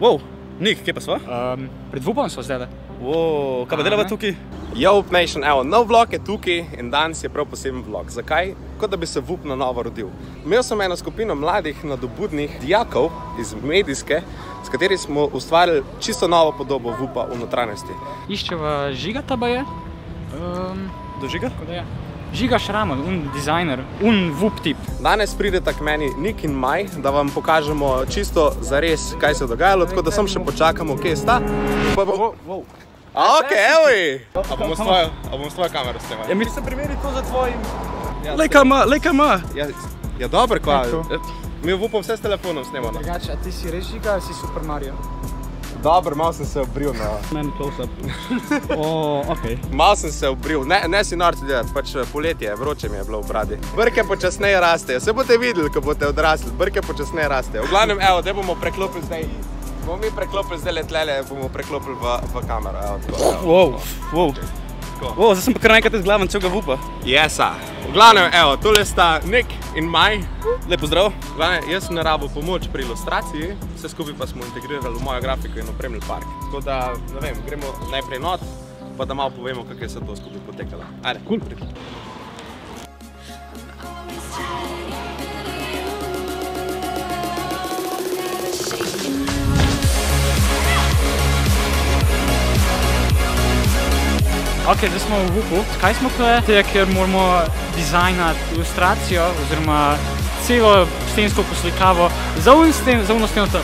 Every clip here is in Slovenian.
Wow, Nik, kje pa sva? Um, pred vupom smo zdaj. Wow, kaj pa delava tukaj? Yo, Nation, evo, nov vlog je tukaj in danes je prav poseben vlog. Zakaj? Kot da bi se VUP na novo rodil. Imel sem eno skupino mladih, nadobudnih dijakov iz medijske, s katerimi smo ustvarili čisto novo podobo VUP-a v notranjosti. Iščeva žigata pa je. Um, Dožiga? tako da je. Žiga Šramon, un dizajner, un vup tip. Danes prideta k meni Nik in Maj, da vam pokažemo čisto zares, kaj se je dogajalo, tako da sem še počakamo, kje sta. Pa bo... Wow. A, ok, evo ji! A bomo s tvojo, a bomo s tvojo kamero snemali? Ja, mi se primeri to za tvojim... Ja, Lejka ima, lejka ima. Ja, ja dobro, kva. Mi VUP-om vse s telefonom snemamo. Drugače, a ti si res žiga, si Super Mario. Dobro, malo sem se obril na... Man close up. O, ok. Mal sem se obril, ne, ne si norci delati, pač eh, poletje, vroče mi je bilo v bradi. Brke počasneje rastejo, se boste videli, ko boste odrasli, brke počasneje rastejo. V glavnem, evo, da bomo preklopili zdaj. Bomo mi preklopili zdaj letlele, bomo preklopili v, v kamero. Evo, tako, evo. Wow, wow. Tako. Wow, zdaj sem pa kar naenkrat izglaven celega vupa. Jesa. V glavnem, evo, tole sta Nik in Maj. Lep pozdrav. V glavnem, jaz sem naravil pomoč pri ilustraciji, vse skupaj pa smo integrirali v mojo grafiko in opremili park. Tako da, ne vem, gremo najprej not, pa da malo povemo, kako je se to skupaj potekalo. Ajde, Cool. Ok, zdaj smo v vupu. Kaj smo tukaj? Tega, ker moramo dizajnati ilustracijo oziroma celo stensko poslikavo za un sten, za uno steno tam.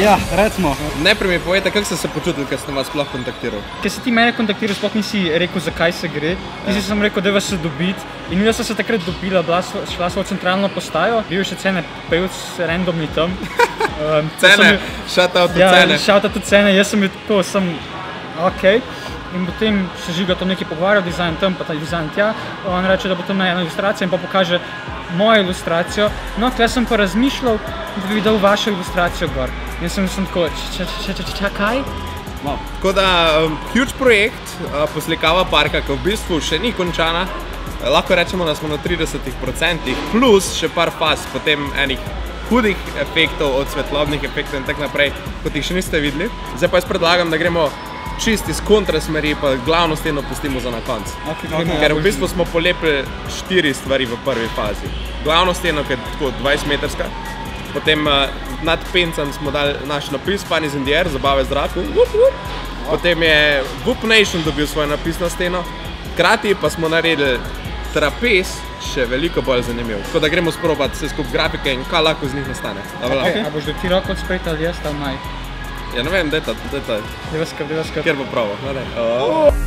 Ja, recimo. Najprej mi povejte, kako ste se počutili, ko sem vas sploh kontaktiral. Ker si ti mene kontaktiral, sploh nisi rekel, zakaj se gre. Ti si samo rekel, da vas se dobiti. In jaz sem se takrat dobila, bila šla sva v centralno postajo, bil še cene pevc, randomni tam. Um, Cene, out to Ja, cene. šalta tudi cene, jaz sem bil tako, sem ok. In potem se žiga tam nekaj pogovarjal, dizajn tam, pa ta dizajn tja. On reče, da bo tam na eno ilustracijo in pa pokaže mojo ilustracijo. No, tukaj sem pa razmišljal, da bi dal vašo ilustracijo gor. In sem, sem tako, če, če, če, če, če, če, kaj? Tako da, um, huge projekt, uh, poslikava parka, ki v bistvu še ni končana. Eh, Lahko rečemo, da smo na 30%, plus še par faz, potem enih hudih efektov, od svetlobnih efektov in tako naprej, kot jih še niste videli. Zdaj pa jaz predlagam, da gremo čist iz kontrasmeri, pa glavno steno pustimo za na konec. Okay, Ker v bistvu smo polepili štiri stvari v prvi fazi. Glavno steno, ki je tako 20 metrska, potem uh, nad pencem smo dali naš napis in the air, zabave zraku. Wup, wup. Potem je Whoop Nation dobil svoj napis na steno, hkrati pa smo naredili trapez še veliko bolj zanimiv. Tako da gremo sprobati vse skupaj grafike in kaj lahko z njih nastane. Okay. Okay. A boš do ti roko odspet ali jaz tam naj? Ja, ne vem, da je to, da je to, Deva skrb, deva skrb. kjer bo pravo. Daj. Oh.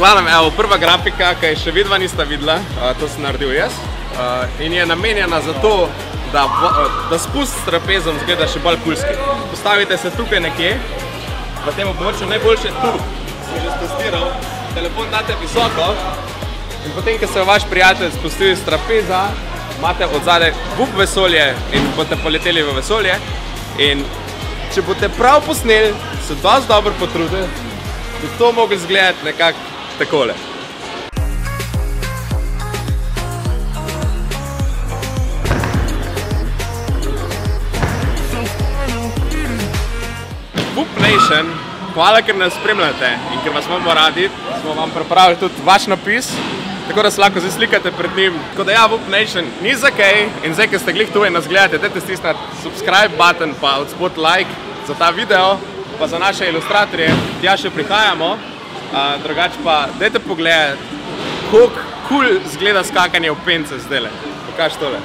Glavnem, evo, prva grafika, ki je še vidva nista videla, uh, to sem naredil jaz. Uh, in je namenjena za to, da, vo- uh, da spust s trapezom zgleda še bolj kulski. Postavite se tukaj nekje, v tem območju najboljše tu. Sem že testiral, telefon date visoko in potem, ko se vaš prijatelj spustil iz trapeza, imate od zadaj vup vesolje in boste poleteli v vesolje. In če boste prav posneli, se dosti dobro potrudili, bi to mogli izgledati nekako takole. Boop Nation, hvala, ker nas spremljate in ker vas imamo radi, smo vam pripravili tudi vaš napis, tako da se lahko zdaj slikate pred njim. Tako da ja, Boop Nation ni za kaj in zdaj, ker ste glih tu in nas gledate, dajte stisniti subscribe button pa od spod like za ta video, pa za naše ilustratorje, tja še prihajamo. Uh, drugače pa, dajte pogledati, koliko kul cool zgleda skakanje v pence zdaj. Pokaž tole.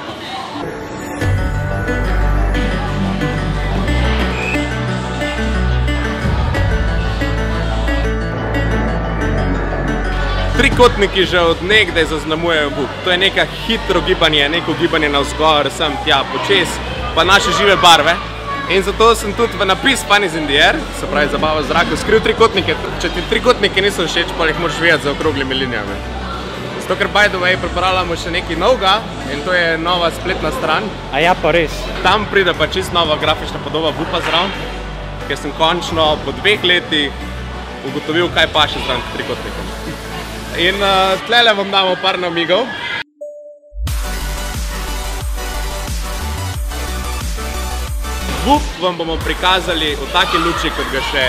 Trikotniki že od nekdaj zaznamujejo buk. To je neka hitro gibanje, neko gibanje navzgor, sem tja, počes, pa naše žive barve. In zato sem tudi v napis Fun is in the air, se pravi zabava v zraku, skril trikotnike. Če ti trikotniki niso všeč, pa jih moraš videti za okroglimi linijami. Zato, ker by the way pripravljamo še nekaj novega in to je nova spletna stran. A ja, pa res. Tam pride pa čist nova grafična podoba Vupa zraven, ker sem končno po dveh letih ugotovil, kaj paše zraven trikotnikom. In uh, tlele vam damo par namigov. Vup vam bomo prikazali v taki luči, kot ga še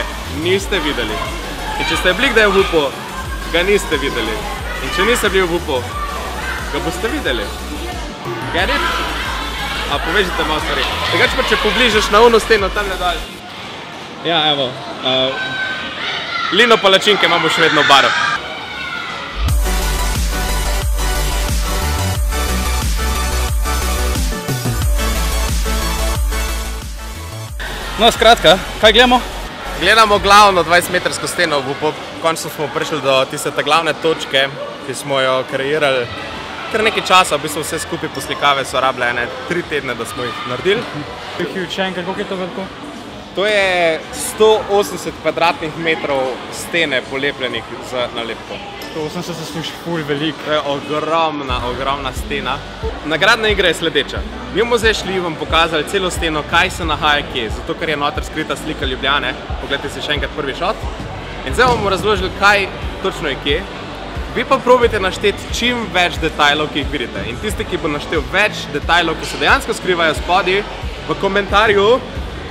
niste videli. In če ste bili kdaj v Vupu, ga niste videli. In če niste bili v Vupu, ga boste videli. Get it? A povežite malo stvari. Drugače pa če pobližaš na uno steno, tam ne dal. Ja, evo. Uh, lino palačinke imamo še vedno v baru. No, skratka, kaj gledamo? Gledamo glavno 20-metrsko steno, v končno smo prišli do tiste glavne točke, ki smo jo kreirali. Kar nekaj časa, v bistvu vse skupaj poslikave so rabile ene tri tedne, da smo jih naredili. Huge, še enkrat, koliko je to veliko? To je 180 kvadratnih metrov stene polepljenih z nalepko. To sem se zaslužil ful velik. To je ogromna, ogromna stena. Nagradna igra je sledeča. Mi bomo zdaj šli vam pokazali celo steno, kaj se nahaja kje, zato ker je noter skrita slika Ljubljane. Poglejte si še enkrat prvi šot. In zdaj bomo razložili, kaj točno je kje. Vi pa probajte našteti čim več detajlov, ki jih vidite. In tisti, ki bo naštel več detajlov, ki se dejansko skrivajo spodaj, v komentarju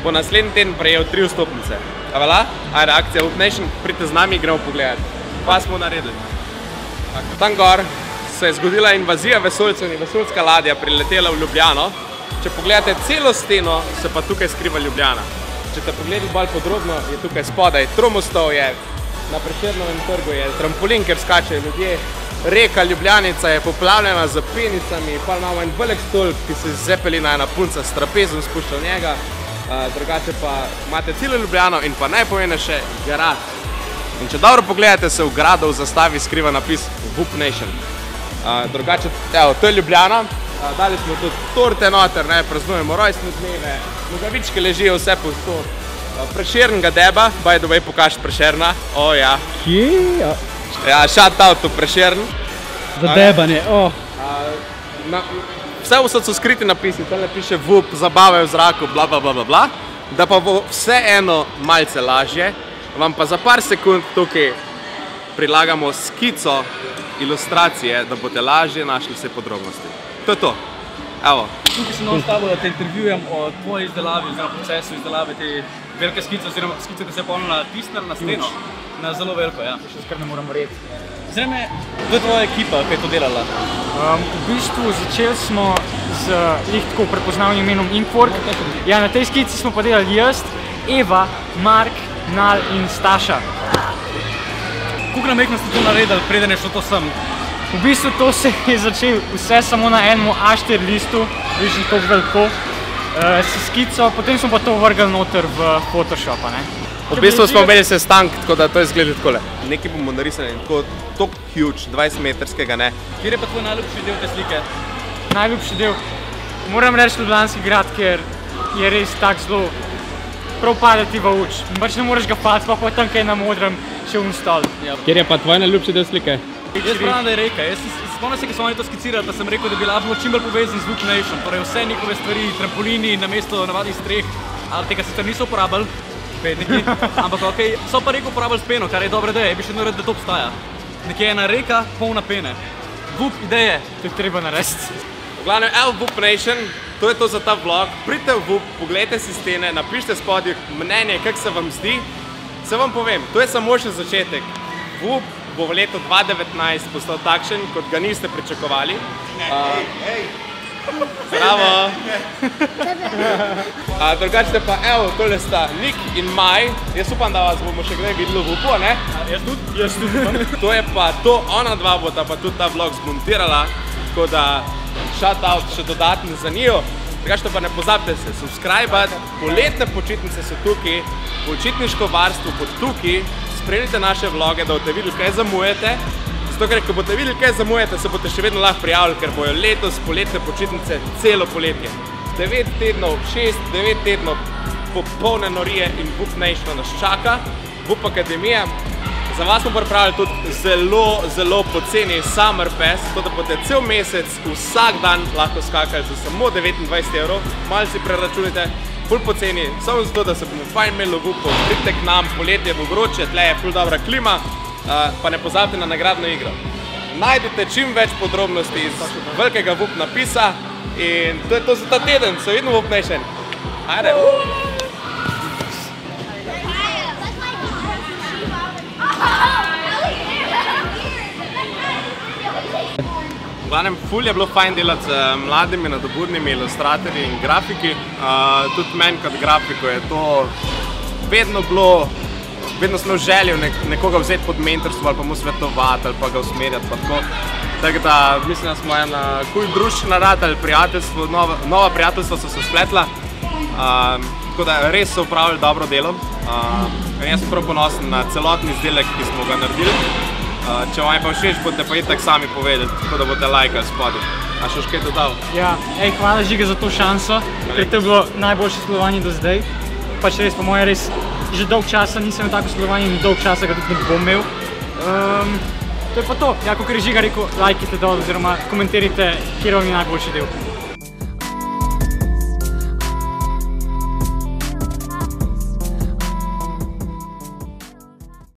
bo naslednji teden prejel tri vstopnice. Avala? Ajde, akcija Up Nation, pridite z nami, gremo pogledat. Pa smo naredili. Tam gor se je zgodila invazija vesoljcev in vesoljska ladja priletela v Ljubljano. Če pogledate celo steno, se pa tukaj skriva Ljubljana. Če te pogledate bolj podrobno, je tukaj spodaj tromostov, je na Prešernovem trgu je trampolin, kjer skačejo ljudje. Reka Ljubljanica je poplavljena z penicami, pa imamo en velik stolp, ki se iz Zepelina ena punca s trapezom spušča v njega. Uh, drugače pa imate celo Ljubljano in pa najpomembnejše grad. In če dobro pogledate, se v gradu v zastavi skriva napis Vup Nation. Uh, drugače, evo, to je Ljubljana. Uh, dali smo tudi torte noter, ne, praznujemo rojstne dneve, nogavičke ležijo vse po sto. Uh, Prešern ga deba, by the way, pokaži Prešerna. O ja, Kje? Ja. shout out to Prešern. Za debanje, oh. Na, vse vsod so skriti napisi, tam le piše VUP, zabave v zraku, bla bla bla bla bla. Da pa bo vseeno malce lažje, vam pa za par sekund tukaj prilagamo skico ilustracije, da boste lažje našli vse podrobnosti. To je to. Evo, Tukaj sem non stavo, da te intervjujem o tvoji izdelavi, oziroma procesu izdelave te velike skice, oziroma skice, ki se je polno natisnila na steno. Na zelo veliko, ja. Še skar ne moram verjeti. Zdaj me, to je tvoja ekipa, ki je to delala. Um, v bistvu začeli smo z lih tako prepoznavnim imenom Inkwork. Ja, na tej skici smo pa delali jaz, Eva, Mark, Nal in Staša. Koliko namekno ste to naredili, preden je šlo to sem? V bistvu to se je začelo vse samo na enem A4 listu, vidiš tako veliko, uh, s skico, potem smo pa to vrgli noter v Photoshop. Ne? v bistvu smo imeli sestanek, tako da to izgleda takole. Nekaj bomo narisali, tako tok huge, 20 metrskega, ne. Kjer je pa tvoj najljubši del te slike? Najljubši del, moram reči, Ljubljanski grad, ker je res tako zelo prav padeti v uč. Pač ne moreš ga pati, pa pa tam kaj na modrem še un stol. Kjer je pa tvoj najljubši del slike? Jaz pravim, da je reka. Jaz spomnim se, ko so oni to skicirali, da sem rekel, da bi lahko bilo čim bolj povezan z Look Nation. Torej vse njihove stvari, trampolini na mesto navadnih streh, ali tega sicer niso uporabljali, bedniki, ampak ok, so pa reko uporabljali s peno, kar je dobra ideja, bi še naredil, da to obstaja. Nekje je ena reka, polna pene. Vup ideje. To je treba narediti. V glavnem, evo VUP Nation, to je to za ta vlog. Pridite v VUP, pogledajte si stene, napišite spodaj mnenje, kako se vam zdi. Se vam povem, to je samo še začetek. VUP bo v letu 2019 postal takšen, kot ga niste pričakovali. Uh, Zdravo! A, drugače pa, evo, tole sta Nik in Maj. Jaz upam, da vas bomo še kdaj videli v VUP-u, ne? Jaz tudi? Jaz tudi. To je pa to, ona dva bosta pa tudi ta vlog zmontirala, tako da shout out še dodatni za njo. Drugače pa ne pozabite se, subscribe, poletne počitnice so tukaj, počitniško varstvo bo tukaj, spremljite naše vloge, da boste videli, kaj zamujate. Zato, ker ko boste videli, kaj zamujate, se boste še vedno lahko prijavili, ker bojo letos poletne počitnice celo poletje. 9 tednov, 6, 9 tednov, popolne norije in Boop Nation nas čaka. Boop Akademija. Za vas smo pripravili tudi zelo, zelo poceni Summer Pass, to da boste cel mesec vsak dan lahko skakali za samo 29 evrov. Malce si preračunajte, ful poceni, samo zato, da se bomo fajn imeli Boopu, pridite k nam, poletje bo vroče, tle je ful dobra klima, uh, pa ne pozabite na nagradno igro. Najdete čim več podrobnosti iz velikega Boop napisa in to je to za ta teden, se vidimo v Boop Nation. Ajde! V glavnem, ful je bilo fajn delati z eh, mladimi, nadobudnimi ilustratorji in grafiki. Uh, tudi meni kot grafiku je to vedno bilo, vedno sem željo nek, nekoga vzeti pod mentorstvo ali pa mu svetovati ali pa ga usmerjati. Pa tako. tako da mislim, da smo ena kul cool družščina radili, prijateljstvo, nova, nova prijateljstva so se spletla. Uh, tako da res so upravili dobro delo. Uh, jaz sem prav ponosen na celotni izdelek, ki smo ga naredili. Uh, če vam je pa všeč, boste pa itak sami povedali, tako da boste lajkali spodaj. A še kaj dodal? Ja, ej, hvala Žiga za to šanso, ker to je bilo najboljše sodelovanje do zdaj. Pač res, po moje, res že dolg časa nisem imel tako sodelovanje in dolg časa ga tudi ne bom imel. Um, to je pa to, ja, kot je Žiga rekel, lajkite dol oziroma komentirajte, kjer vam je najboljši del.